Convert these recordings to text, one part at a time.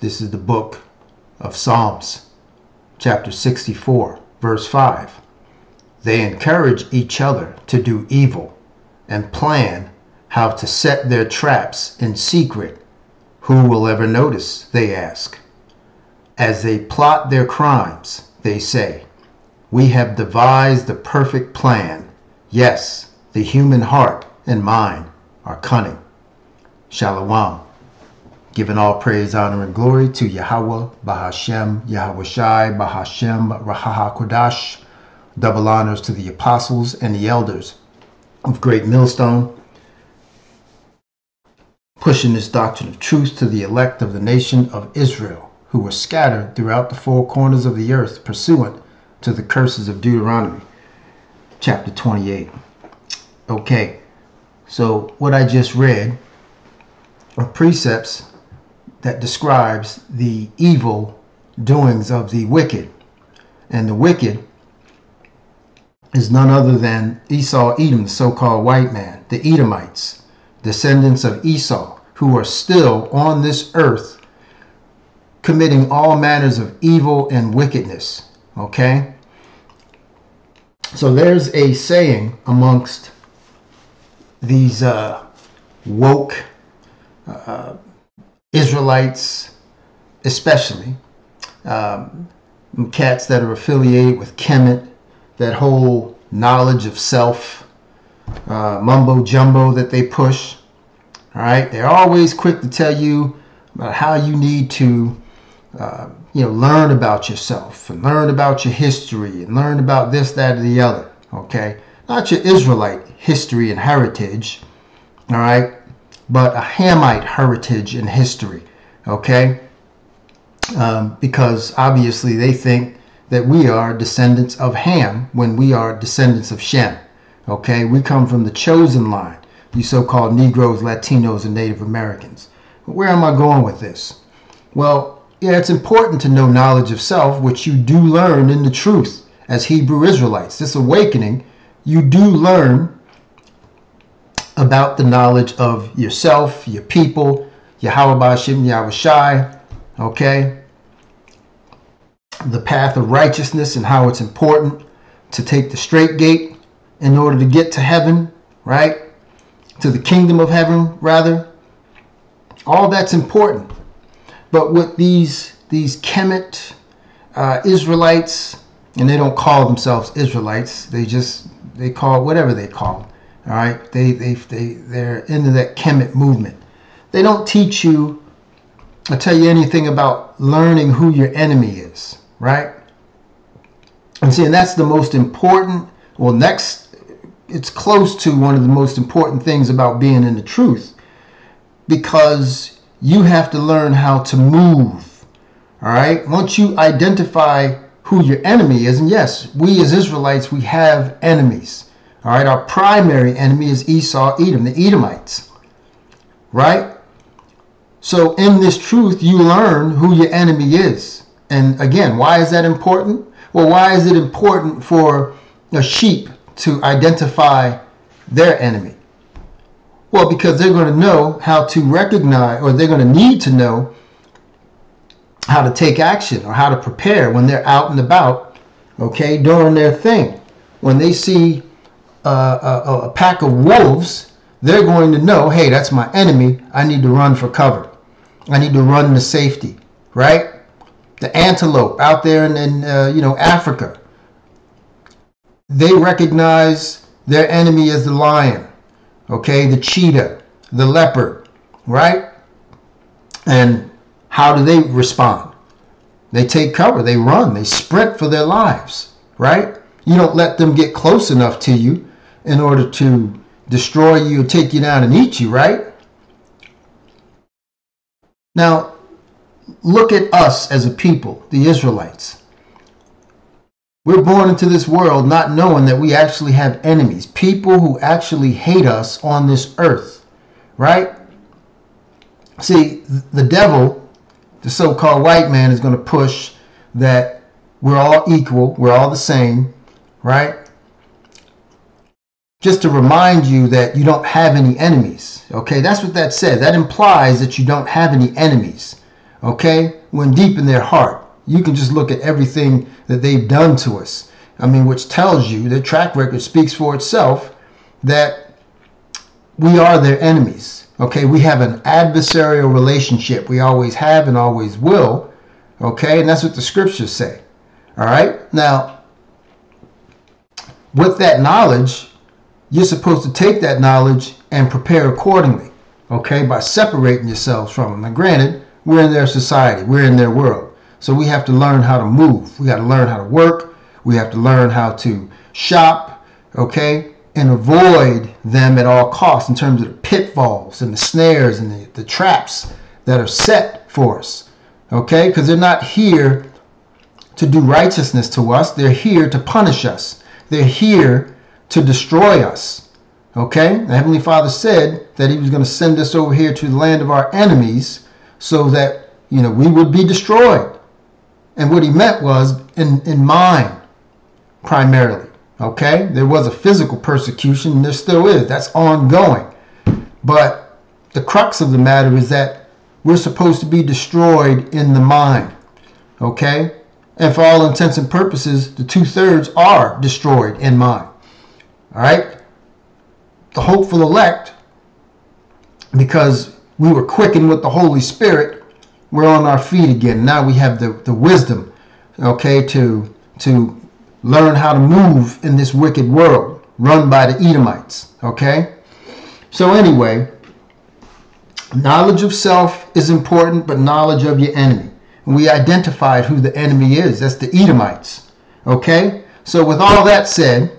This is the book of Psalms, chapter 64, verse 5. They encourage each other to do evil and plan how to set their traps in secret. Who will ever notice? They ask. As they plot their crimes, they say, We have devised a perfect plan. Yes, the human heart and mind are cunning. Shalom. Giving all praise, honor, and glory to Yahweh, Bahashem, Yahweh Shai, Bahashem, Rahaha Kodash. Double honors to the apostles and the elders of Great Millstone, pushing this doctrine of truth to the elect of the nation of Israel, who were scattered throughout the four corners of the earth, pursuant to the curses of Deuteronomy, chapter 28. Okay, so what I just read are precepts that describes the evil doings of the wicked. And the wicked is none other than Esau Edom, the so called white man, the Edomites, descendants of Esau, who are still on this earth committing all manners of evil and wickedness. Okay? So there's a saying amongst these uh, woke uh, Israelites, especially, um, cats that are affiliated with Kemet, that whole knowledge of self, uh, mumbo jumbo that they push. All right, they're always quick to tell you about how you need to, uh, you know, learn about yourself and learn about your history and learn about this, that, or the other. Okay, not your Israelite history and heritage. All right, but a Hamite heritage and history, okay? Um, because obviously they think that we are descendants of Ham when we are descendants of Shem, okay? We come from the chosen line, you so-called Negroes, Latinos, and Native Americans. Where am I going with this? Well, yeah, it's important to know knowledge of self, which you do learn in the truth as Hebrew Israelites. This awakening, you do learn about the knowledge of yourself, your people, Yahweh Bashim, Yahweh Shai, okay? The path of righteousness and how it's important to take the straight gate in order to get to heaven, right? To the kingdom of heaven, rather. All that's important. But with these these Kemet uh, Israelites, and they don't call themselves Israelites, they just they call whatever they call all right, they they they they're into that Kemet movement. They don't teach you or tell you anything about learning who your enemy is, right? And see, and that's the most important. Well, next, it's close to one of the most important things about being in the truth, because you have to learn how to move. All right. Once you identify who your enemy is, and yes, we as Israelites, we have enemies. All right, our primary enemy is Esau, Edom, the Edomites. Right? So in this truth, you learn who your enemy is. And again, why is that important? Well, why is it important for a sheep to identify their enemy? Well, because they're going to know how to recognize, or they're going to need to know how to take action or how to prepare when they're out and about, okay, doing their thing. When they see a, a pack of wolves, they're going to know, hey, that's my enemy. I need to run for cover. I need to run to safety, right? The antelope out there in, in uh, you know Africa, they recognize their enemy as the lion, okay, the cheetah, the leopard, right? And how do they respond? They take cover, they run, they sprint for their lives, right? You don't let them get close enough to you in order to destroy you, take you down, and eat you, right? Now, look at us as a people, the Israelites. We're born into this world not knowing that we actually have enemies, people who actually hate us on this earth, right? See, the devil, the so called white man, is going to push that we're all equal, we're all the same, right? Just to remind you that you don't have any enemies. Okay, that's what that says. That implies that you don't have any enemies. Okay? When deep in their heart. You can just look at everything that they've done to us. I mean, which tells you, their track record speaks for itself, that we are their enemies. Okay? We have an adversarial relationship. We always have and always will. Okay? And that's what the scriptures say. All right? Now, with that knowledge, you're supposed to take that knowledge and prepare accordingly, okay, by separating yourselves from them. Now, granted, we're in their society, we're in their world. So we have to learn how to move. We got to learn how to work. We have to learn how to shop, okay, and avoid them at all costs in terms of the pitfalls and the snares and the, the traps that are set for us, okay, because they're not here to do righteousness to us, they're here to punish us. They're here to destroy us. Okay? The Heavenly Father said that He was going to send us over here to the land of our enemies so that, you know, we would be destroyed. And what He meant was in, in mind, primarily. Okay? There was a physical persecution, and there still is. That's ongoing. But the crux of the matter is that we're supposed to be destroyed in the mind. Okay? And for all intents and purposes, the two thirds are destroyed in mind. All right? The hopeful elect, because we were quickened with the Holy Spirit, we're on our feet again. Now we have the, the wisdom, okay, to to learn how to move in this wicked world run by the Edomites. Okay? So anyway, knowledge of self is important, but knowledge of your enemy. We identified who the enemy is. That's the Edomites. Okay? So with all that said,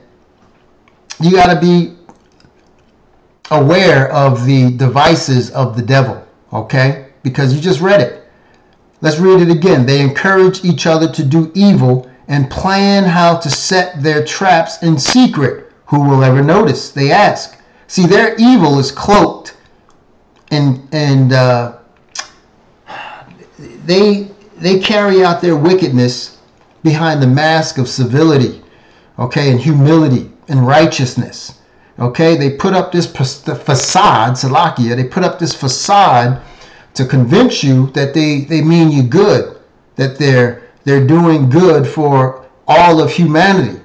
you got to be aware of the devices of the devil, okay? Because you just read it. Let's read it again. They encourage each other to do evil and plan how to set their traps in secret. Who will ever notice? They ask. See, their evil is cloaked, and and uh, they they carry out their wickedness behind the mask of civility, okay, and humility and righteousness. Okay, they put up this facade, Salakia, they put up this facade to convince you that they, they mean you good, that they're they're doing good for all of humanity.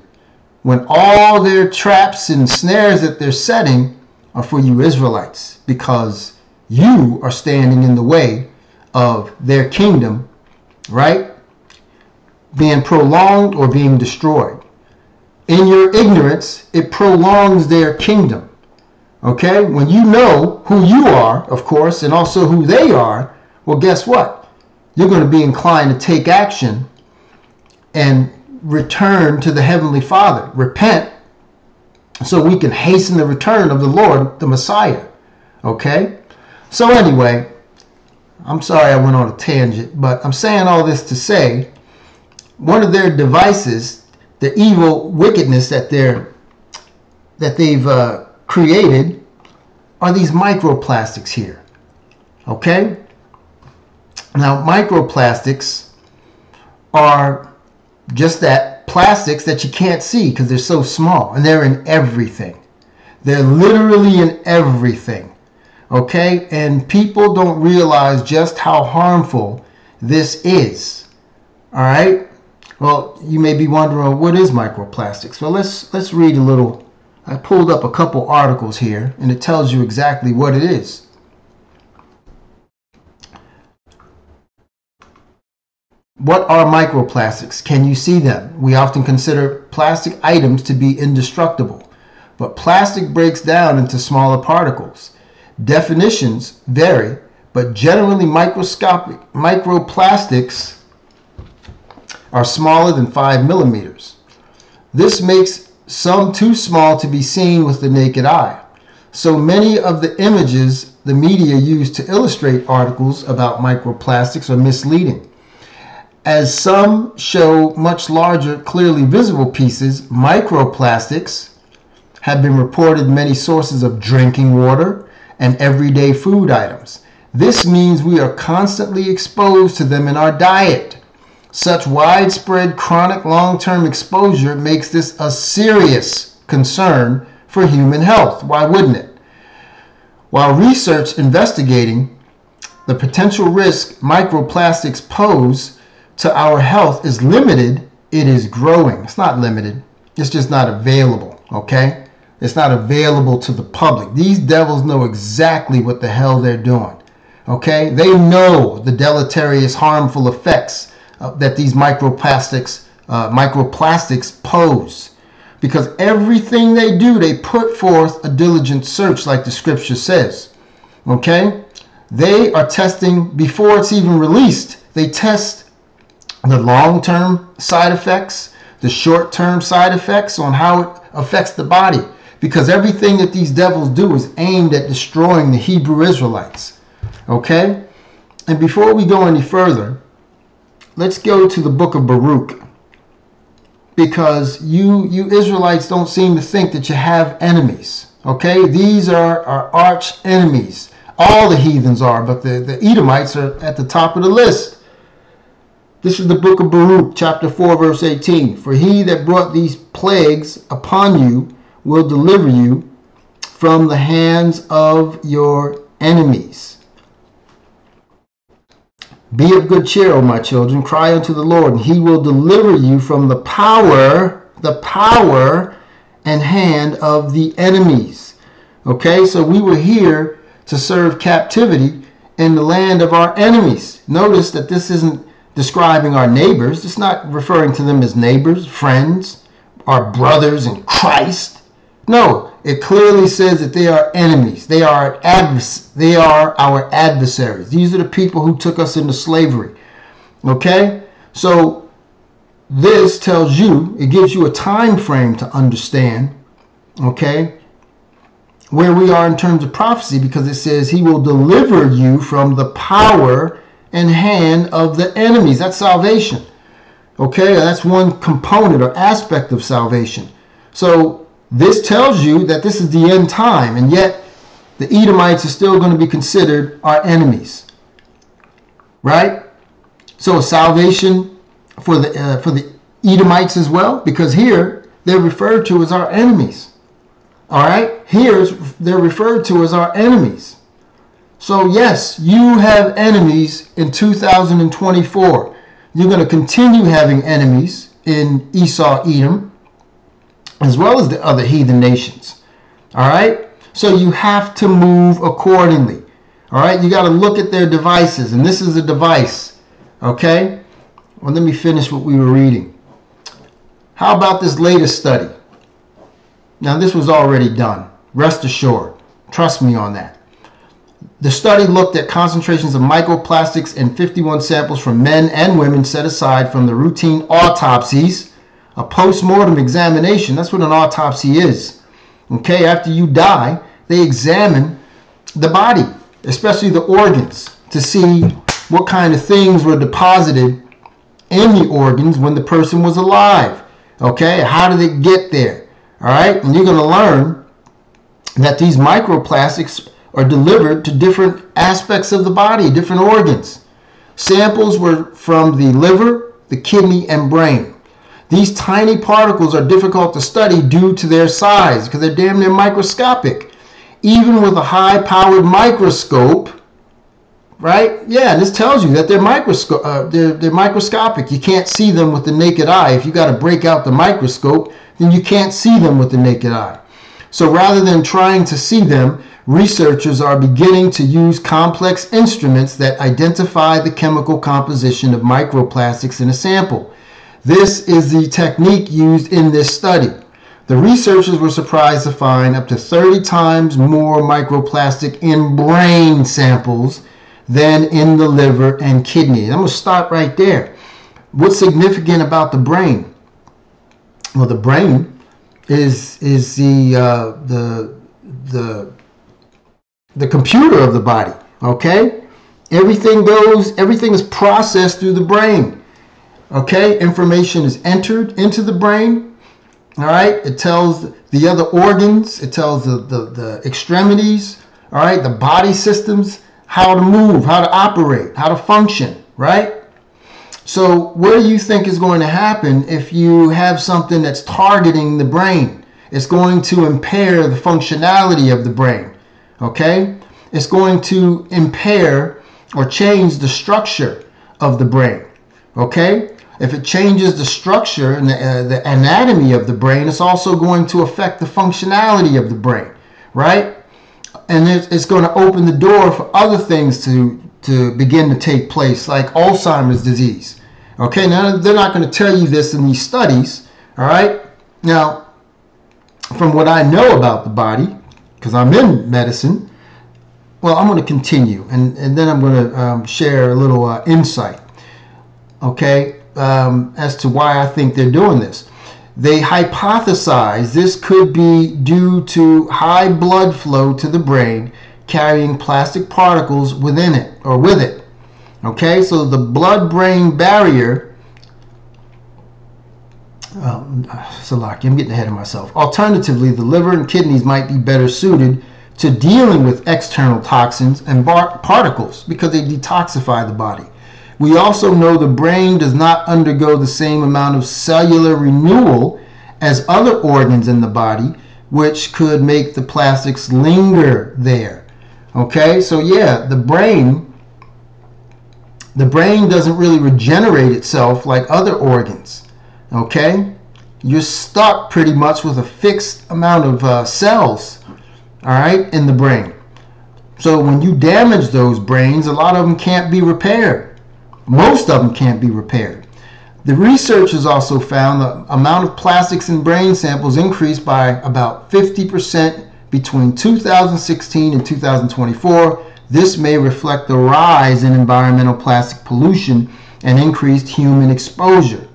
When all their traps and snares that they're setting are for you Israelites, because you are standing in the way of their kingdom, right? Being prolonged or being destroyed in your ignorance, it prolongs their kingdom. Okay? When you know who you are, of course, and also who they are, well, guess what? You're going to be inclined to take action and return to the Heavenly Father. Repent so we can hasten the return of the Lord, the Messiah. Okay? So, anyway, I'm sorry I went on a tangent, but I'm saying all this to say one of their devices the evil wickedness that they're that they've uh, created are these microplastics here. Okay? Now, microplastics are just that plastics that you can't see because they're so small and they're in everything. They're literally in everything. Okay? And people don't realize just how harmful this is. All right? Well, you may be wondering what is microplastics. Well, let's let's read a little. I pulled up a couple articles here, and it tells you exactly what it is. What are microplastics? Can you see them? We often consider plastic items to be indestructible, but plastic breaks down into smaller particles. Definitions vary, but generally microscopic microplastics are smaller than 5 millimeters. This makes some too small to be seen with the naked eye. So many of the images the media use to illustrate articles about microplastics are misleading. As some show much larger, clearly visible pieces, microplastics have been reported many sources of drinking water and everyday food items. This means we are constantly exposed to them in our diet. Such widespread chronic long term exposure makes this a serious concern for human health. Why wouldn't it? While research investigating the potential risk microplastics pose to our health is limited, it is growing. It's not limited, it's just not available, okay? It's not available to the public. These devils know exactly what the hell they're doing, okay? They know the deleterious, harmful effects uh, that these microplastics, uh, microplastics pose. Because everything they do, they put forth a diligent search, like the scripture says. Okay? They are testing before it's even released. They test the long term side effects, the short term side effects on how it affects the body. Because everything that these devils do is aimed at destroying the Hebrew Israelites. Okay? And before we go any further, let's go to the book of Baruch. Because you you Israelites don't seem to think that you have enemies. Okay? These are our arch enemies. All the heathens are, but the, the Edomites are at the top of the list. This is the book of Baruch, chapter 4, verse 18. For he that brought these plagues upon you will deliver you from the hands of your enemies. Be of good cheer, O my children, cry unto the Lord, and he will deliver you from the power, the power and hand of the enemies. Okay, so we were here to serve captivity in the land of our enemies. Notice that this isn't describing our neighbors. It's not referring to them as neighbors, friends, our brothers in Christ. No, it clearly says that they are enemies. They are advers- they are our adversaries. These are the people who took us into slavery. Okay? So this tells you, it gives you a time frame to understand, okay, where we are in terms of prophecy because it says he will deliver you from the power and hand of the enemies. That's salvation. Okay, that's one component or aspect of salvation. So this tells you that this is the end time, and yet the Edomites are still going to be considered our enemies. Right? So salvation for the uh, for the Edomites as well, because here they're referred to as our enemies. All right? Here they're referred to as our enemies. So, yes, you have enemies in 2024. You're going to continue having enemies in Esau, Edom, as well as the other heathen nations. All right? So, you have to move accordingly. All right? You got to look at their devices, and this is a device. Okay? Well, let me finish what we were reading. How about this latest study? Now, this was already done. Rest assured. Trust me on that. The study looked at concentrations of microplastics in 51 samples from men and women set aside from the routine autopsies, a post-mortem examination. That's what an autopsy is. Okay, after you die, they examine the body, especially the organs, to see what kind of things were deposited in the organs when the person was alive. Okay, how did it get there? All right, and you're going to learn that these microplastics are delivered to different aspects of the body, different organs. Samples were from the liver, the kidney, and brain. These tiny particles are difficult to study due to their size because they're damn near microscopic. Even with a high powered microscope, right? Yeah, this tells you that they're, microsco- uh, they're, they're microscopic. You can't see them with the naked eye. If you got to break out the microscope, then you can't see them with the naked eye. So rather than trying to see them, researchers are beginning to use complex instruments that identify the chemical composition of microplastics in a sample. This is the technique used in this study. The researchers were surprised to find up to 30 times more microplastic in brain samples than in the liver and kidney. I'm going to stop right there. What's significant about the brain? Well, the brain is is the uh, the the the computer of the body. Okay, everything goes, everything is processed through the brain. Okay, information is entered into the brain. All right, it tells the other organs, it tells the, the, the extremities, all right, the body systems, how to move, how to operate, how to function, right? So, what do you think is going to happen if you have something that's targeting the brain? It's going to impair the functionality of the brain. Okay? It's going to impair or change the structure of the brain. Okay? If it changes the structure and the, uh, the anatomy of the brain, it's also going to affect the functionality of the brain, right? And it's, it's going to open the door for other things to, to begin to take place, like Alzheimer's disease. Okay, now they're not going to tell you this in these studies, all right? Now, from what I know about the body, because I'm in medicine, well, I'm going to continue and, and then I'm going to um, share a little uh, insight, okay, um, as to why I think they're doing this. They hypothesize this could be due to high blood flow to the brain carrying plastic particles within it or with it. Okay, so the blood brain barrier. Um, Salaki, I'm getting ahead of myself. Alternatively, the liver and kidneys might be better suited to dealing with external toxins and particles because they detoxify the body. We also know the brain does not undergo the same amount of cellular renewal as other organs in the body, which could make the plastics linger there. Okay, so yeah, the brain the brain doesn't really regenerate itself like other organs. Okay? You're stuck pretty much with a fixed amount of uh, cells, all right, in the brain. So when you damage those brains, a lot of them can't be repaired. Most of them can't be repaired. The researchers also found the amount of plastics in brain samples increased by about 50% between 2016 and 2024 this may reflect the rise in environmental plastic pollution and increased human exposure.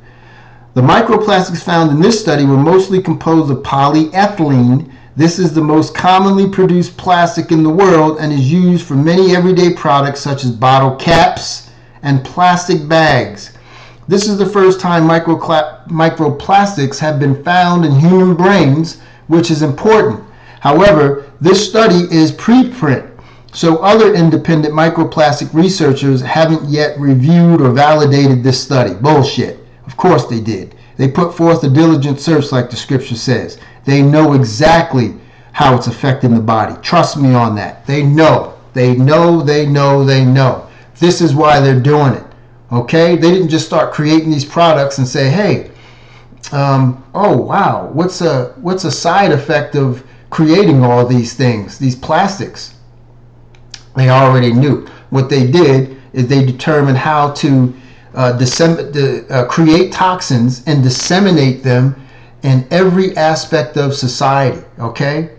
The microplastics found in this study were mostly composed of polyethylene. This is the most commonly produced plastic in the world and is used for many everyday products such as bottle caps and plastic bags. This is the first time microplastics have been found in human brains, which is important. However, this study is preprint so other independent microplastic researchers haven't yet reviewed or validated this study. Bullshit. Of course they did. They put forth a diligent search like the scripture says. They know exactly how it's affecting the body. Trust me on that. They know. They know, they know, they know. This is why they're doing it. Okay? They didn't just start creating these products and say, hey, um, oh wow, what's a what's a side effect of creating all these things, these plastics? they already knew. What they did is they determined how to uh, uh, create toxins and disseminate them in every aspect of society. Okay,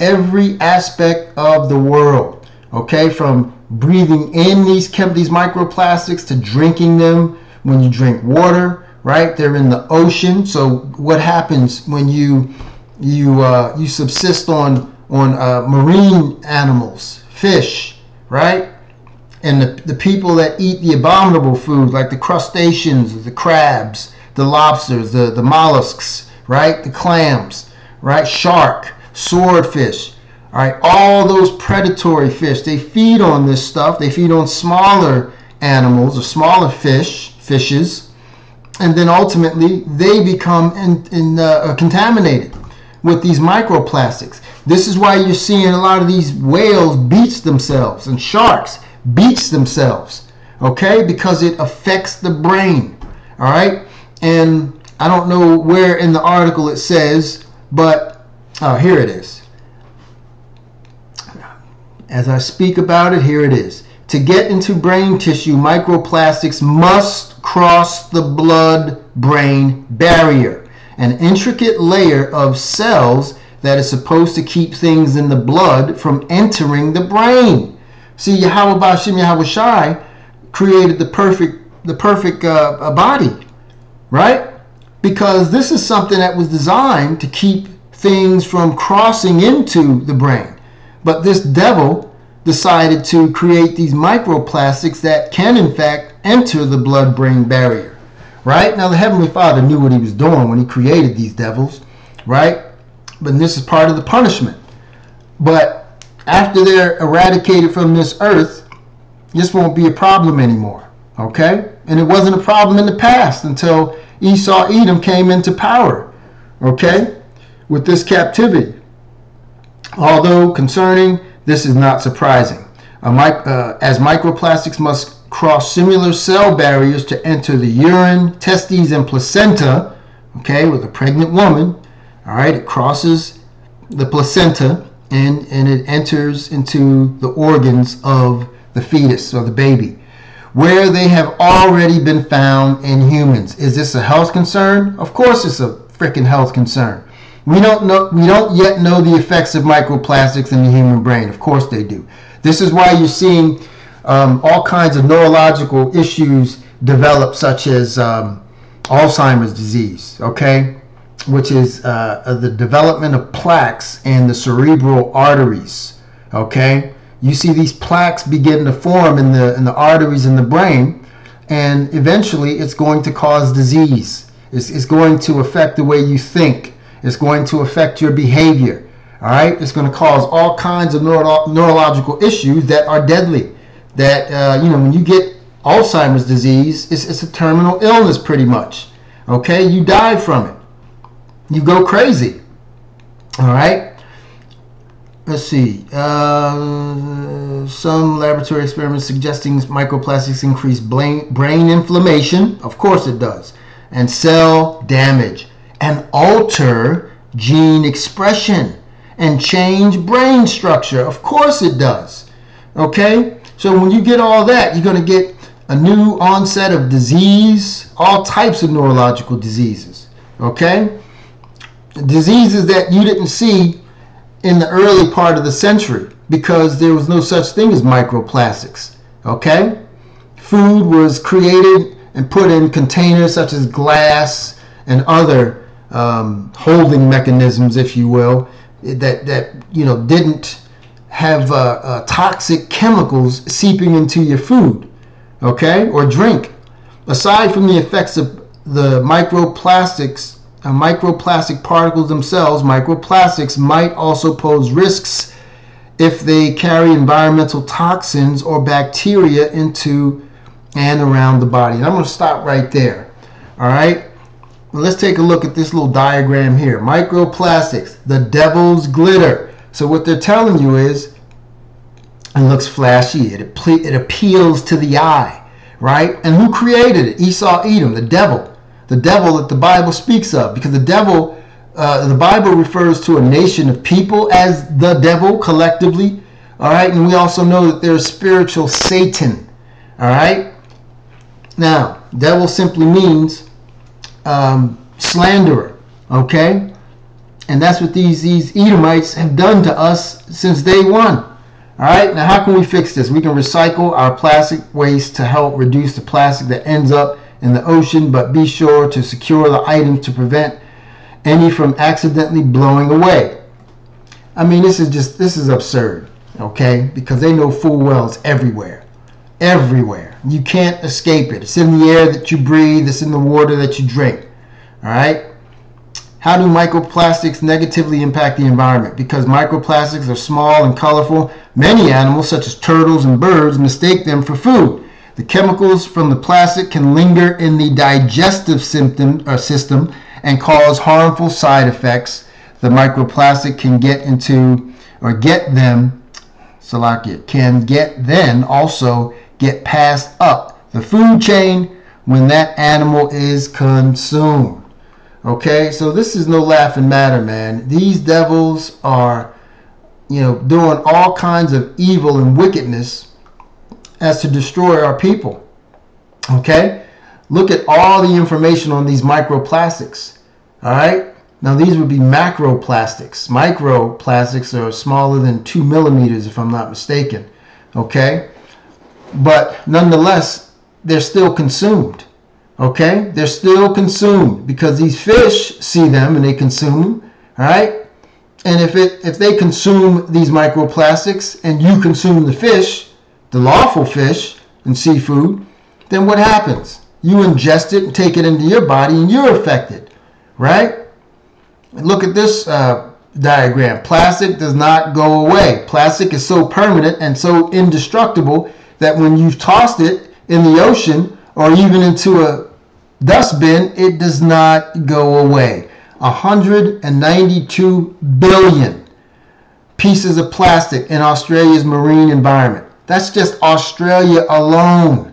every aspect of the world. Okay, from breathing in these chem- these microplastics to drinking them when you drink water. Right, they're in the ocean. So what happens when you you uh, you subsist on on uh, marine animals, fish, right? And the, the people that eat the abominable food, like the crustaceans, the crabs, the lobsters, the, the mollusks, right? The clams, right? Shark, swordfish, all right? All those predatory fish, they feed on this stuff. They feed on smaller animals or smaller fish, fishes, and then ultimately they become in, in, uh, contaminated with these microplastics. This is why you're seeing a lot of these whales beach themselves and sharks beach themselves. Okay? Because it affects the brain. All right? And I don't know where in the article it says, but uh, here it is. As I speak about it, here it is. To get into brain tissue, microplastics must cross the blood brain barrier, an intricate layer of cells that is supposed to keep things in the blood from entering the brain. See, Yahweh Bashim Yahweh Shai created the perfect the perfect uh, body, right? Because this is something that was designed to keep things from crossing into the brain. But this devil decided to create these microplastics that can in fact enter the blood brain barrier. Right? Now the Heavenly Father knew what he was doing when he created these devils, right? but this is part of the punishment. But after they're eradicated from this earth, this won't be a problem anymore. Okay? And it wasn't a problem in the past until Esau Edom came into power. Okay? With this captivity. Although concerning, this is not surprising. uh, as microplastics must cross similar cell barriers to enter the urine, testes, and placenta. Okay, with a pregnant woman, all right, it crosses the placenta and, and it enters into the organs of the fetus or the baby where they have already been found in humans. Is this a health concern? Of course it's a freaking health concern. We don't know we don't yet know the effects of microplastics in the human brain. Of course they do. This is why you're seeing um, all kinds of neurological issues develop, such as um, Alzheimer's disease, okay, which is uh, the development of plaques in the cerebral arteries, okay you see these plaques begin to form in the in the arteries in the brain, and eventually it's going to cause disease. It's, it's going to affect the way you think. It's going to affect your behavior. All right, it's going to cause all kinds of neuro- neurological issues that are deadly. That uh, you know, when you get Alzheimer's disease, it's, it's a terminal illness, pretty much. Okay, you die from it. You go crazy. All right let's see. Uh, some laboratory experiments suggesting microplastics increase brain, brain inflammation. Of course it does. And cell damage. And alter gene expression. And change brain structure. Of course it does. Okay? So when you get all that, you're going to get a new onset of disease, all types of neurological diseases. Okay? Diseases that you didn't see in the early part of the century because there was no such thing as microplastics. Okay? Food was created and put in containers such as glass and other um, holding mechanisms, if you will, that, that you know didn't have uh, uh, toxic chemicals seeping into your food, okay, or drink. Aside from the effects of the microplastics uh, microplastic particles themselves, microplastics, might also pose risks if they carry environmental toxins or bacteria into and around the body. And I'm going to stop right there. All right. Let's take a look at this little diagram here. Microplastics, the devil's glitter. So what they're telling you is it looks flashy. It, it appeals to the eye, right? And who created it? Esau Edom, the devil the devil that the Bible speaks of, because the devil, uh, the Bible refers to a nation of people as the devil collectively. All right, and we also know that there's spiritual Satan. All right. Now, devil simply means um, slanderer. Okay, and that's what these these Edomites have done to us since day one. All right, now how can we fix this? We can recycle our plastic waste to help reduce the plastic that ends up in the ocean, but be sure to secure the items to prevent any from accidentally blowing away. I mean, this is just, this is absurd, okay? Because they know full well it's everywhere. Everywhere. You can't escape it. It's in the air that you breathe, it's in the water that you drink, all right? How do microplastics negatively impact the environment? Because microplastics are small and colorful, many animals, such as turtles and birds, mistake them for food. The chemicals from the plastic can linger in the digestive symptom, uh, system and cause harmful side effects. The microplastic can get into or get them, Salakia, can get then also get passed up the food chain when that animal is consumed. Okay, so this is no laughing matter, man. These devils are, you know, doing all kinds of evil and wickedness as to destroy our people. Okay? Look at all the information on these microplastics. All right? Now, these would be macroplastics. Microplastics are smaller than two millimeters, if I'm not mistaken. Okay? But nonetheless, they're still consumed. Okay? They're still consumed because these fish see them and they consume them. All right? And if it if they consume these microplastics and you consume the fish, the lawful fish and seafood, then what happens? You ingest it and take it into your body and you're affected, right? Look at this uh, diagram. Plastic does not go away. Plastic is so permanent and so indestructible that when you've tossed it in the ocean or even into a dustbin, it does not go away. 192 billion pieces of plastic in Australia's marine environment. That's just Australia alone.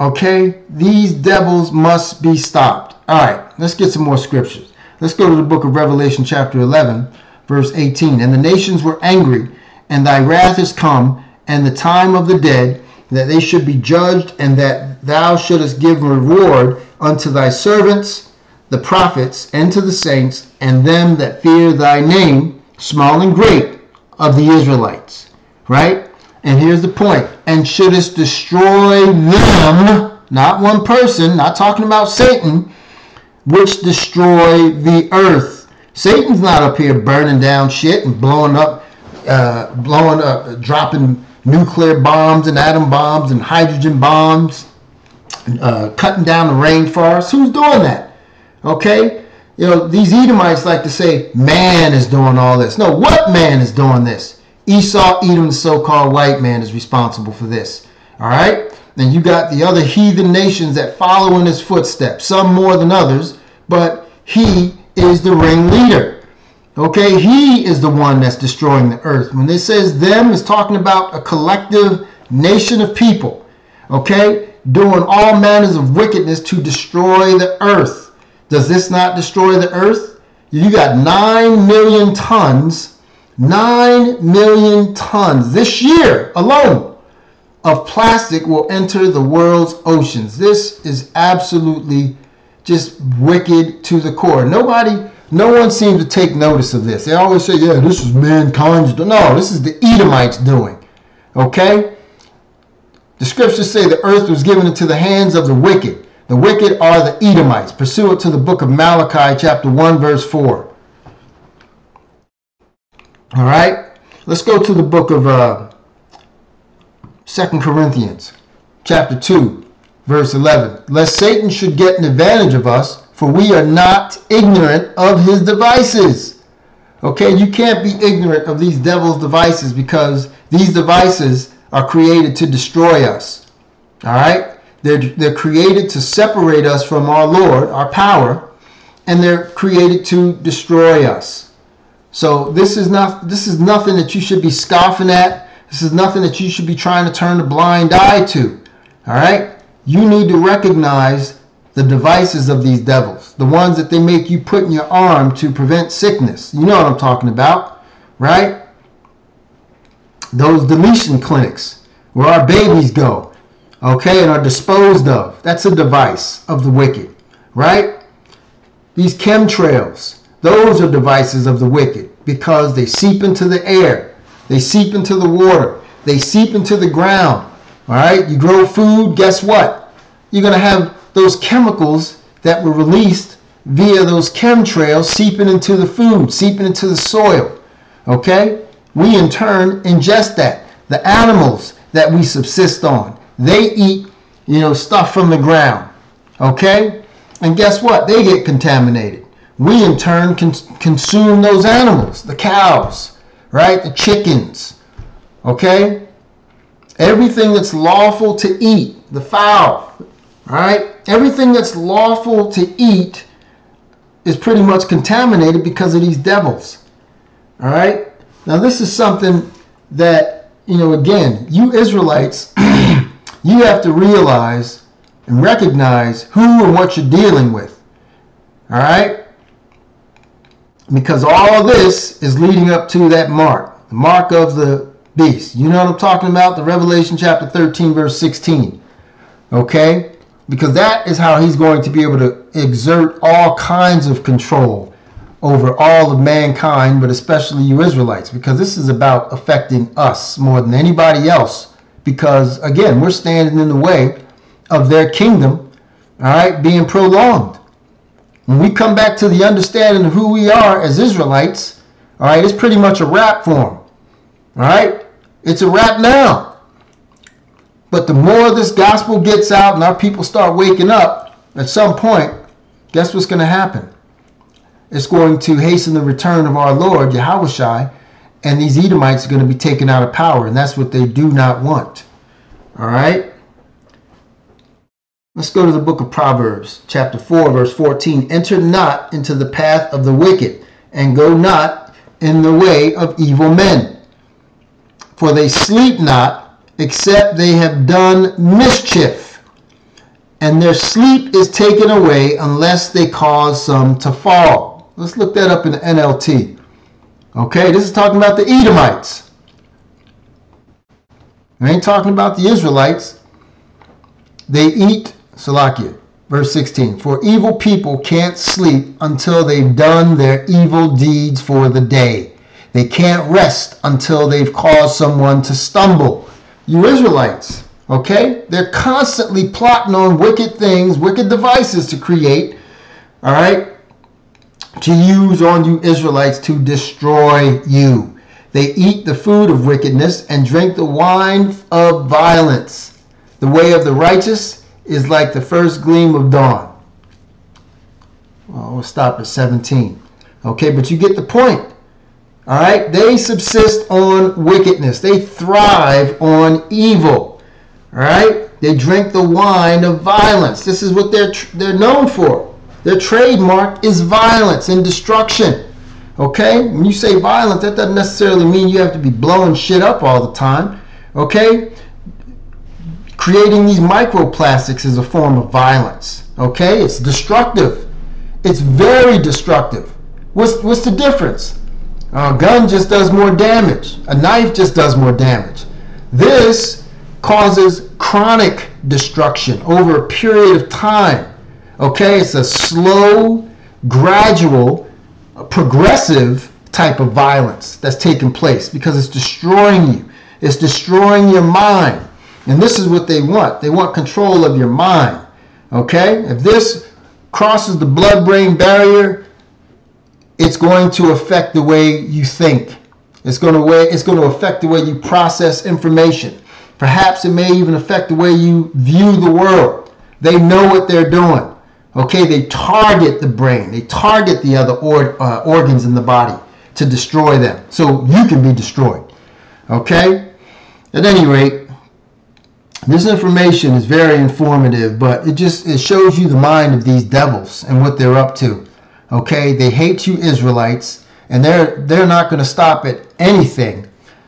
Okay? These devils must be stopped. All right, let's get some more scriptures. Let's go to the book of Revelation, chapter 11, verse 18. And the nations were angry, and thy wrath is come, and the time of the dead, that they should be judged, and that thou shouldest give reward unto thy servants, the prophets, and to the saints, and them that fear thy name, small and great, of the Israelites. Right? And here's the point. And shouldest destroy them, not one person, not talking about Satan, which destroy the earth. Satan's not up here burning down shit and blowing up, uh, blowing up, dropping nuclear bombs and atom bombs and hydrogen bombs, uh, cutting down the rainforest. Who's doing that? Okay? You know, these Edomites like to say, man is doing all this. No, what man is doing this? Esau, Edom, the so-called white man, is responsible for this. All right? And you got the other heathen nations that follow in his footsteps, some more than others, but he is the ringleader. Okay, he is the one that's destroying the earth. When it says them, it's talking about a collective nation of people. Okay, doing all manners of wickedness to destroy the earth. Does this not destroy the earth? You got 9 million tons 9 million tons this year alone of plastic will enter the world's oceans. This is absolutely just wicked to the core. Nobody, no one seems to take notice of this. They always say, yeah, this is mankind's. No, this is the Edomites doing. Okay? The scriptures say the earth was given into the hands of the wicked. The wicked are the Edomites, pursuant to the book of Malachi, chapter 1, verse 4. All right, let's go to the book of uh, Second Corinthians, chapter 2, verse 11. Lest Satan should get an advantage of us, for we are not ignorant of his devices. Okay, you can't be ignorant of these devil's devices because these devices are created to destroy us. All right, they're, they're created to separate us from our Lord, our power, and they're created to destroy us. So this is not this is nothing that you should be scoffing at. This is nothing that you should be trying to turn a blind eye to. All right? You need to recognize the devices of these devils, the ones that they make you put in your arm to prevent sickness. You know what I'm talking about, right? Those deletion clinics where our babies go, okay, and are disposed of. That's a device of the wicked, right? These chemtrails, those are devices of the wicked because they seep into the air, they seep into the water, they seep into the ground. All right, you grow food, guess what? You're going to have those chemicals that were released via those chemtrails seeping into the food, seeping into the soil. Okay? We in turn ingest that. The animals that we subsist on, they eat, you know, stuff from the ground. Okay? And guess what? They get contaminated we in turn can consume those animals, the cows, right? The chickens, okay? Everything that's lawful to eat, the fowl, right? Everything that's lawful to eat is pretty much contaminated because of these devils, all right? Now, this is something that, you know, again, you Israelites, you have to realize and recognize who and what you're dealing with, all right? because all this is leading up to that mark, the mark of the beast. You know what I'm talking about? The Revelation chapter 13, verse 16. Okay? Because that is how he's going to be able to exert all kinds of control over all of mankind, but especially you Israelites, because this is about affecting us more than anybody else. Because again, we're standing in the way of their kingdom, all right, being prolonged. When we come back to the understanding of who we are as Israelites, all right, it's pretty much a wrap for them. All right? It's a wrap now. But the more this gospel gets out and our people start waking up, at some point, guess what's going to happen? It's going to hasten the return of our Lord, Yahushua, and these Edomites are going to be taken out of power, and that's what they do not want. All right? Let's go to the book of Proverbs, chapter 4, verse 14. Enter not into the path of the wicked, and go not in the way of evil men. For they sleep not except they have done mischief, and their sleep is taken away unless they cause some to fall. Let's look that up in the NLT. Okay, this is talking about the Edomites. I ain't talking about the Israelites. They eat, Salakia, verse 16. For evil people can't sleep until they've done their evil deeds for the day. They can't rest until they've caused someone to stumble. You Israelites, okay? They're constantly plotting on wicked things, wicked devices to create, all right? To use on you Israelites to destroy you. They eat the food of wickedness and drink the wine of violence. The way of the righteous is like the first gleam of dawn. Well, we'll stop at 17. Okay, but you get the point. All right, they subsist on wickedness. They thrive on evil. All right, they drink the wine of violence. This is what they're they're known for. Their trademark is violence and destruction. Okay, when you say violence, that doesn't necessarily mean you have to be blowing shit up all the time. Okay, creating these microplastics is a form of violence. Okay, it's destructive. It's very destructive. What's what's the difference? A gun just does more damage. A knife just does more damage. This causes chronic destruction over a period of time. Okay, it's a slow, gradual, progressive type of violence that's taking place because it's destroying you. It's destroying your mind. And this is what they want. They want control of your mind. Okay? If this crosses the blood brain barrier, it's going to affect the way you think. It's going to way, it's going to affect the way you process information. Perhaps it may even affect the way you view the world. They know what they're doing. Okay, they target the brain. They target the other or, uh, organs in the body to destroy them, so you can be destroyed. Okay. At any rate, this information is very informative, but it just it shows you the mind of these devils and what they're up to. Okay, they hate you Israelites, and they're they're not going to stop at anything.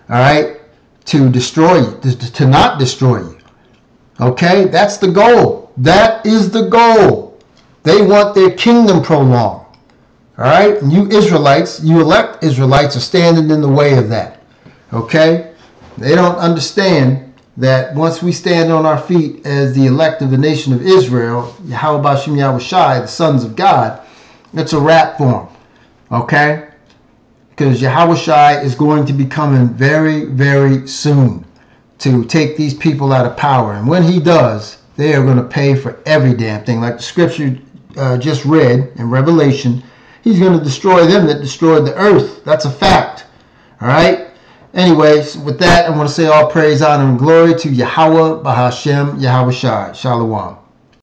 All right, to destroy you, to, to not destroy you. Okay, that's the goal. That is the goal. They want their kingdom prolonged. All right, and you Israelites, you elect Israelites, are standing in the way of that. Okay, they don't understand that once we stand on our feet as the elect of the nation of Israel, Yahweh Shem Yahweh Shai, the sons of God, it's a rap form, okay? Because Yahweh is going to be coming very, very soon to take these people out of power. And when he does, they are going to pay for every damn thing. Like the scripture uh, just read in Revelation, he's going to destroy them that destroyed the earth. That's a fact. All right? Anyways, with that, I want to say all praise, honor, and glory to Yahweh Bahashem Yahweh Shai. Shalom.